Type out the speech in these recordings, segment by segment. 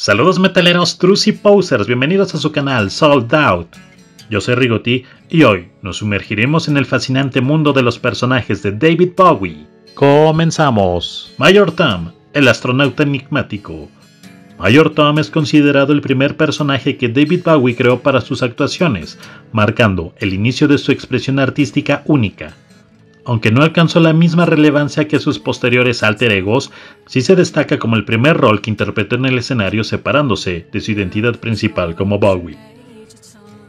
Saludos metaleros, trus y posers, bienvenidos a su canal Sold Out. Yo soy Rigotti y hoy nos sumergiremos en el fascinante mundo de los personajes de David Bowie. Comenzamos. Mayor Tom, el astronauta enigmático. Mayor Tom es considerado el primer personaje que David Bowie creó para sus actuaciones, marcando el inicio de su expresión artística única. Aunque no alcanzó la misma relevancia que sus posteriores alter egos, sí se destaca como el primer rol que interpretó en el escenario separándose de su identidad principal como Bowie.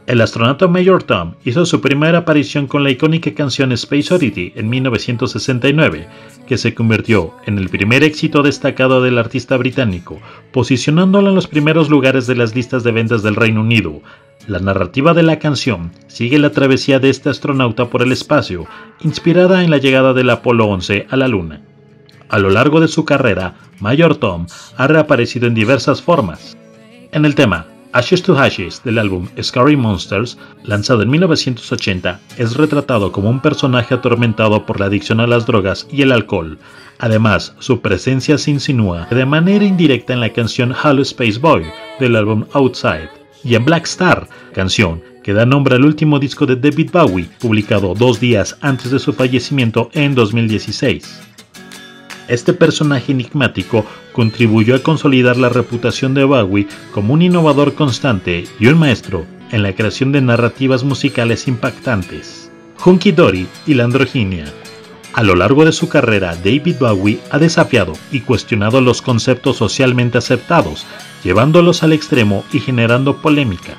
El astronauta Major Tom hizo su primera aparición con la icónica canción Space Oddity en 1969, que se convirtió en el primer éxito destacado del artista británico, posicionándolo en los primeros lugares de las listas de ventas del Reino Unido, la narrativa de la canción sigue la travesía de este astronauta por el espacio, inspirada en la llegada del Apolo 11 a la Luna. A lo largo de su carrera, Mayor Tom ha reaparecido en diversas formas. En el tema Ashes to Ashes del álbum Scary Monsters, lanzado en 1980, es retratado como un personaje atormentado por la adicción a las drogas y el alcohol. Además, su presencia se insinúa de manera indirecta en la canción Hello Space Boy del álbum Outside y en Black Star, canción que da nombre al último disco de David Bowie, publicado dos días antes de su fallecimiento en 2016. Este personaje enigmático contribuyó a consolidar la reputación de Bowie como un innovador constante y un maestro en la creación de narrativas musicales impactantes. Hunky Dory y la androginia. A lo largo de su carrera, David Bowie ha desafiado y cuestionado los conceptos socialmente aceptados, llevándolos al extremo y generando polémica.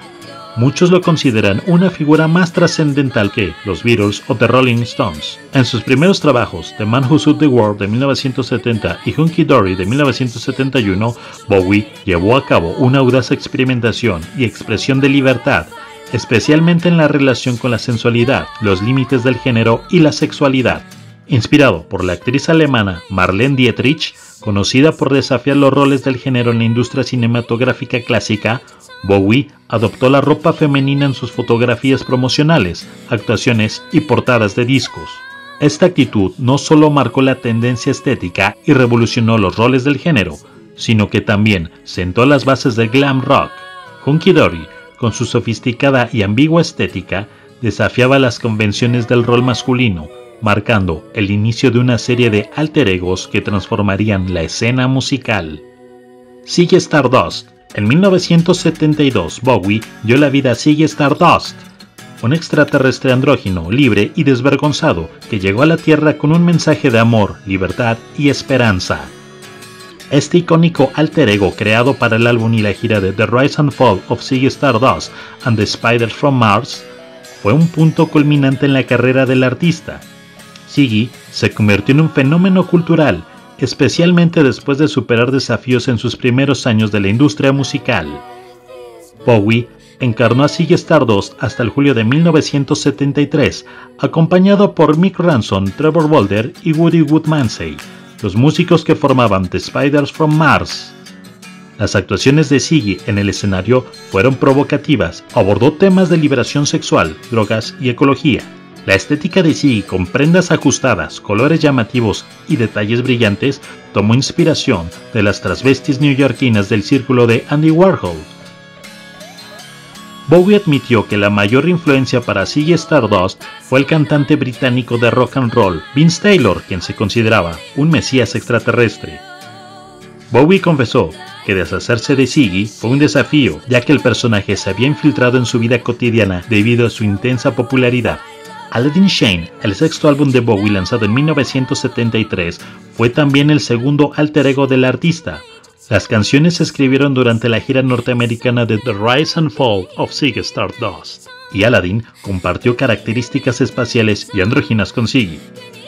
Muchos lo consideran una figura más trascendental que los Beatles o The Rolling Stones. En sus primeros trabajos, The Man Who Sued the World de 1970 y Hunky Dory de 1971, Bowie llevó a cabo una audaz experimentación y expresión de libertad, especialmente en la relación con la sensualidad, los límites del género y la sexualidad. Inspirado por la actriz alemana Marlene Dietrich, conocida por desafiar los roles del género en la industria cinematográfica clásica, Bowie adoptó la ropa femenina en sus fotografías promocionales, actuaciones y portadas de discos. Esta actitud no solo marcó la tendencia estética y revolucionó los roles del género, sino que también sentó las bases del glam rock. Hunky Dory, con su sofisticada y ambigua estética, desafiaba las convenciones del rol masculino, marcando el inicio de una serie de alter egos que transformarían la escena musical. Sigue Stardust. En 1972, Bowie dio la vida a Sigue Stardust, un extraterrestre andrógino, libre y desvergonzado que llegó a la Tierra con un mensaje de amor, libertad y esperanza. Este icónico alter ego creado para el álbum y la gira de The Rise and Fall of Ziggy Stardust and the Spiders from Mars fue un punto culminante en la carrera del artista, Ziggy se convirtió en un fenómeno cultural, especialmente después de superar desafíos en sus primeros años de la industria musical. Bowie encarnó a Ziggy Stardust hasta el julio de 1973, acompañado por Mick Ranson, Trevor Boulder y Woody Woodmansey, los músicos que formaban The Spiders from Mars. Las actuaciones de Ziggy en el escenario fueron provocativas, abordó temas de liberación sexual, drogas y ecología, la estética de Ziggy con prendas ajustadas, colores llamativos y detalles brillantes tomó inspiración de las transvestis neoyorquinas del círculo de Andy Warhol. Bowie admitió que la mayor influencia para Ziggy Stardust fue el cantante británico de rock and roll Vince Taylor, quien se consideraba un mesías extraterrestre. Bowie confesó que deshacerse de Ziggy fue un desafío, ya que el personaje se había infiltrado en su vida cotidiana debido a su intensa popularidad. Aladdin Shane, el sexto álbum de Bowie lanzado en 1973, fue también el segundo alter ego del artista. Las canciones se escribieron durante la gira norteamericana de The Rise and Fall of Ziggy Stardust, y Aladdin compartió características espaciales y andróginas con Ziggy.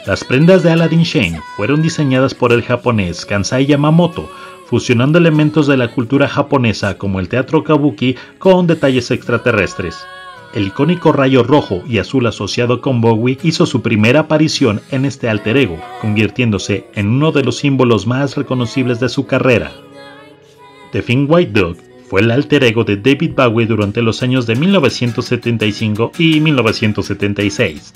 Las prendas de Aladdin Shane fueron diseñadas por el japonés Kansai Yamamoto, fusionando elementos de la cultura japonesa como el teatro kabuki con detalles extraterrestres. El icónico rayo rojo y azul asociado con Bowie hizo su primera aparición en este alter ego, convirtiéndose en uno de los símbolos más reconocibles de su carrera. The Thin White Dog fue el alter ego de David Bowie durante los años de 1975 y 1976.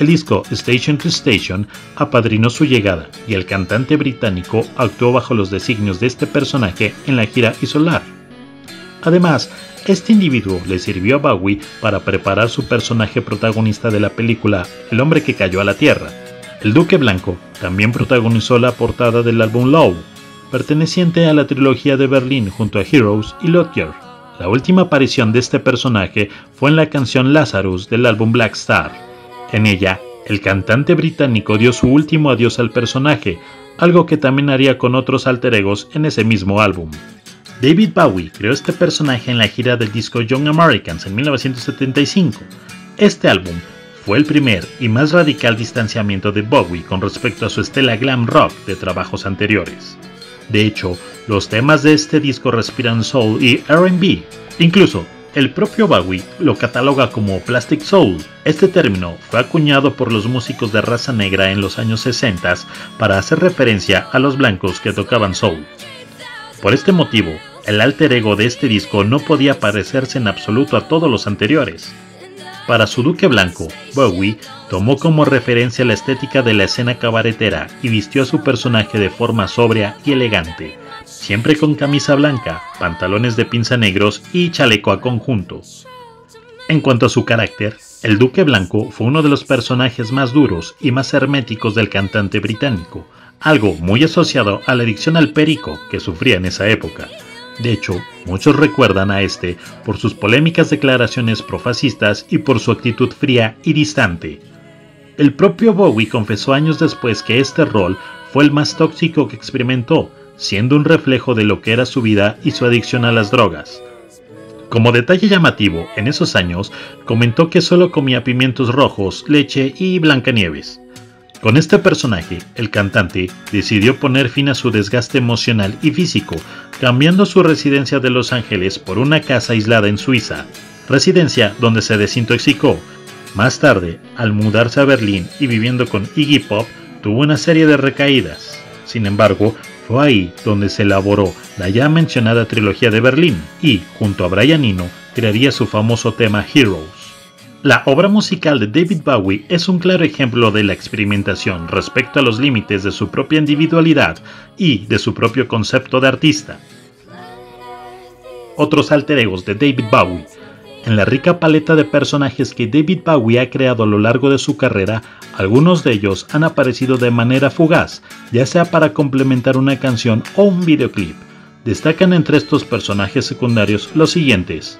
el disco Station to Station apadrinó su llegada y el cantante británico actuó bajo los designios de este personaje en la gira Isolar. Además, este individuo le sirvió a Bowie para preparar su personaje protagonista de la película El hombre que cayó a la Tierra. El Duque Blanco también protagonizó la portada del álbum Low, perteneciente a la trilogía de Berlín junto a Heroes y Lothier. La última aparición de este personaje fue en la canción Lazarus del álbum Black Star. En ella, el cantante británico dio su último adiós al personaje, algo que también haría con otros alter egos en ese mismo álbum. David Bowie creó este personaje en la gira del disco Young Americans en 1975. Este álbum fue el primer y más radical distanciamiento de Bowie con respecto a su estela glam rock de trabajos anteriores. De hecho, los temas de este disco respiran soul y RB. Incluso, el propio Bowie lo cataloga como Plastic Soul. Este término fue acuñado por los músicos de raza negra en los años 60 para hacer referencia a los blancos que tocaban soul. Por este motivo, el alter ego de este disco no podía parecerse en absoluto a todos los anteriores. Para su duque blanco, Bowie tomó como referencia la estética de la escena cabaretera y vistió a su personaje de forma sobria y elegante, siempre con camisa blanca, pantalones de pinza negros y chaleco a conjunto. En cuanto a su carácter, el Duque Blanco fue uno de los personajes más duros y más herméticos del cantante británico, algo muy asociado a la adicción al perico que sufría en esa época. De hecho, muchos recuerdan a este por sus polémicas declaraciones profascistas y por su actitud fría y distante. El propio Bowie confesó años después que este rol fue el más tóxico que experimentó, siendo un reflejo de lo que era su vida y su adicción a las drogas. Como detalle llamativo, en esos años comentó que solo comía pimientos rojos, leche y Blancanieves. Con este personaje, el cantante decidió poner fin a su desgaste emocional y físico, cambiando su residencia de Los Ángeles por una casa aislada en Suiza, residencia donde se desintoxicó. Más tarde, al mudarse a Berlín y viviendo con Iggy Pop, tuvo una serie de recaídas. Sin embargo, fue ahí donde se elaboró la ya mencionada trilogía de Berlín y, junto a Brian Eno, crearía su famoso tema Heroes. La obra musical de David Bowie es un claro ejemplo de la experimentación respecto a los límites de su propia individualidad y de su propio concepto de artista. Otros alter egos de David Bowie. En la rica paleta de personajes que David Bowie ha creado a lo largo de su carrera, algunos de ellos han aparecido de manera fugaz, ya sea para complementar una canción o un videoclip. Destacan entre estos personajes secundarios los siguientes.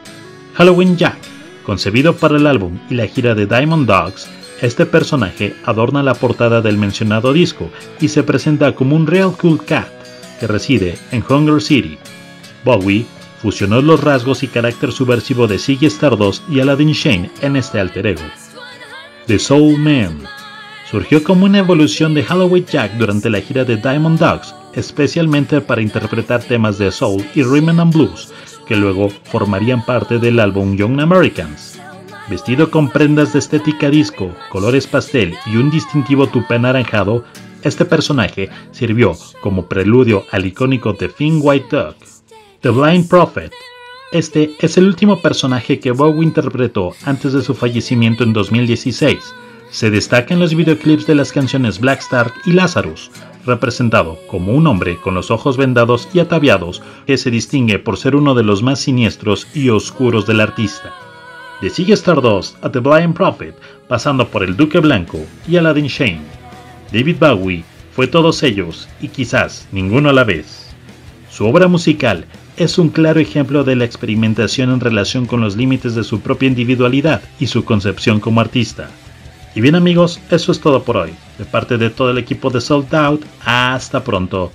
Halloween Jack, Concebido para el álbum y la gira de Diamond Dogs, este personaje adorna la portada del mencionado disco y se presenta como un real cool cat que reside en Hunger City. Bowie fusionó los rasgos y carácter subversivo de Ziggy Stardust y Aladdin Shane en este alter ego. The Soul Man surgió como una evolución de Halloween Jack durante la gira de Diamond Dogs, especialmente para interpretar temas de soul y rhythm and blues, que luego formarían parte del álbum Young Americans. Vestido con prendas de estética disco, colores pastel y un distintivo tupé anaranjado, este personaje sirvió como preludio al icónico The Thin White Duck. The Blind Prophet. Este es el último personaje que Bowie interpretó antes de su fallecimiento en 2016. Se destaca en los videoclips de las canciones Black Star y Lazarus, representado como un hombre con los ojos vendados y ataviados que se distingue por ser uno de los más siniestros y oscuros del artista. De Sigue Stardust a The Blind Prophet, pasando por el Duque Blanco y Aladdin Shane. David Bowie fue todos ellos y quizás ninguno a la vez. Su obra musical es un claro ejemplo de la experimentación en relación con los límites de su propia individualidad y su concepción como artista. Y bien amigos, eso es todo por hoy. De parte de todo el equipo de Sold Out, hasta pronto.